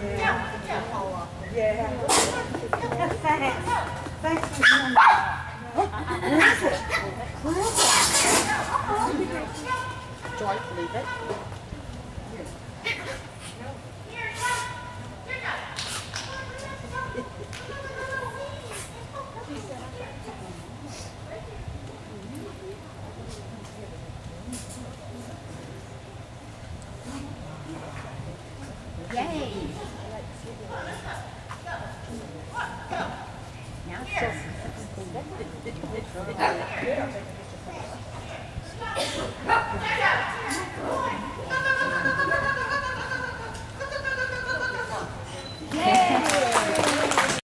Yeah. Yeah. Thanks. Thanks for doing Where is. Yeah.